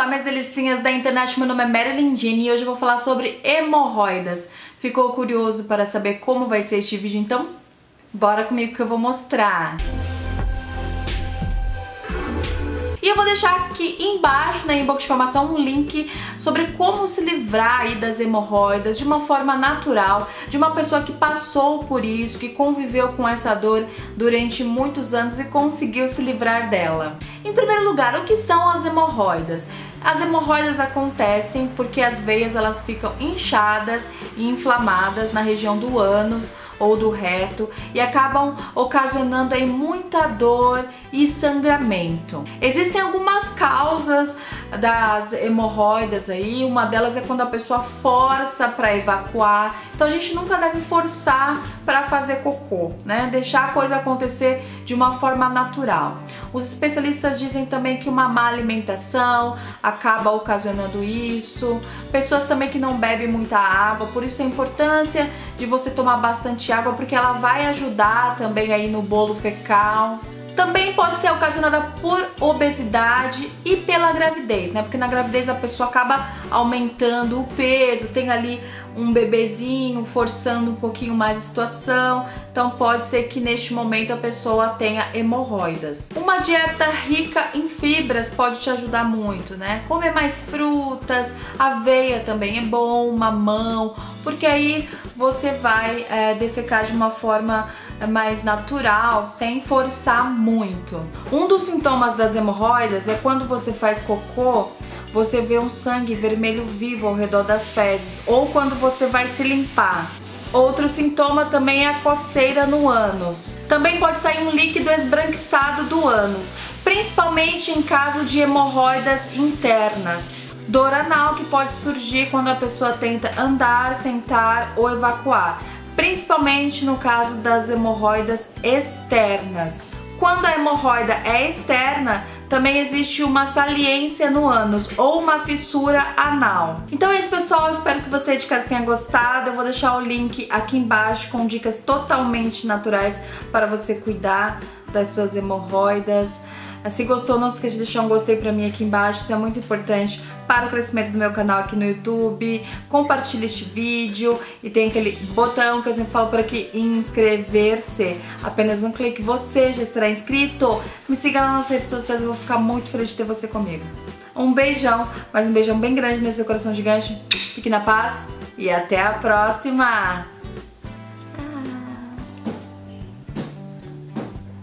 Olá, minhas delicinhas da internet, meu nome é Marilyn Jean e hoje eu vou falar sobre hemorroidas. Ficou curioso para saber como vai ser este vídeo? Então, bora comigo que eu vou mostrar. E eu vou deixar aqui embaixo na inbox de informação um link sobre como se livrar aí das hemorroidas de uma forma natural, de uma pessoa que passou por isso, que conviveu com essa dor durante muitos anos e conseguiu se livrar dela. Em primeiro lugar, o que são as hemorroidas? As hemorroidas acontecem porque as veias elas ficam inchadas e inflamadas na região do ânus ou do reto e acabam ocasionando aí muita dor e sangramento. Existem algumas causas das hemorroidas aí, uma delas é quando a pessoa força para evacuar. Então a gente nunca deve forçar para fazer cocô, né? Deixar a coisa acontecer de uma forma natural. Os especialistas dizem também que uma má alimentação acaba ocasionando isso. Pessoas também que não bebem muita água, por isso a importância de você tomar bastante água, porque ela vai ajudar também aí no bolo fecal. Também pode ser ocasionada por obesidade e pela gravidez, né? Porque na gravidez a pessoa acaba aumentando o peso, tem ali um bebezinho forçando um pouquinho mais a situação, então pode ser que neste momento a pessoa tenha hemorroidas. Uma dieta rica em fibras pode te ajudar muito, né? Comer mais frutas, aveia também é bom, mamão, porque aí você vai é, defecar de uma forma mais natural, sem forçar muito. Um dos sintomas das hemorroidas é quando você faz cocô você vê um sangue vermelho vivo ao redor das fezes ou quando você vai se limpar. Outro sintoma também é a coceira no ânus. Também pode sair um líquido esbranquiçado do ânus, principalmente em caso de hemorroidas internas. Dor anal que pode surgir quando a pessoa tenta andar, sentar ou evacuar, principalmente no caso das hemorroidas externas. Quando a hemorroida é externa, também existe uma saliência no ânus ou uma fissura anal. Então é isso, pessoal. Espero que você de casa tenha gostado. Eu vou deixar o link aqui embaixo com dicas totalmente naturais para você cuidar das suas hemorroidas. Se gostou, não esqueça de deixar um gostei pra mim aqui embaixo, isso é muito importante para o crescimento do meu canal aqui no YouTube. Compartilhe este vídeo e tem aquele botão que eu sempre falo por aqui, inscrever-se. Apenas um clique, você já estará inscrito. Me siga lá nas redes sociais, eu vou ficar muito feliz de ter você comigo. Um beijão, mas um beijão bem grande nesse coração gigante. Fique na paz e até a próxima!